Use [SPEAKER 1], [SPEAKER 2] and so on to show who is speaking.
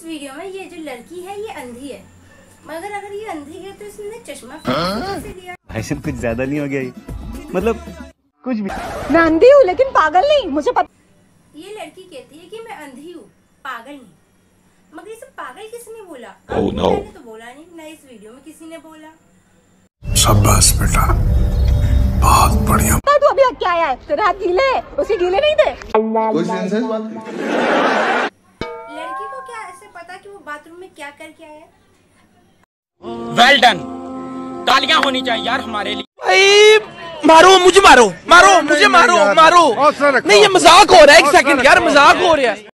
[SPEAKER 1] इस वीडियो में ये जो लड़की है ये अंधी है। मगर अगर ये अंधी है तो इसने चश्मा कैसे दिया?
[SPEAKER 2] भाई साहब कुछ ज़्यादा नहीं हो गया मतलब कुछ भी
[SPEAKER 3] मैं अंधी हूँ लेकिन पागल नहीं मुझे पता
[SPEAKER 1] ये लड़की कहती है कि मैं अंधी हूँ पागल नहीं। मगर इसे पागल किसने बोला?
[SPEAKER 4] Oh, no.
[SPEAKER 1] मैंने तो बोला नहीं ना इस वीडियो में किसी ने बोला।
[SPEAKER 5] शाबाश बेटा। बहुत बढ़िया।
[SPEAKER 3] तू अभी क्या आया है? तेरे हाथ गीले हैं, उसके गीले नहीं थे?
[SPEAKER 6] कोई सेंस है इस बात
[SPEAKER 1] बाथरूम में क्या करके आया?
[SPEAKER 7] वेल डन तालियाँ होनी चाहिए यार हमारे लिए।
[SPEAKER 8] भाई मारो मुझे मारो मारो मुझे मारो मारो। नहीं ये मज़ाक हो रहा है एक सेकंड यार मज़ाक हो रहा है।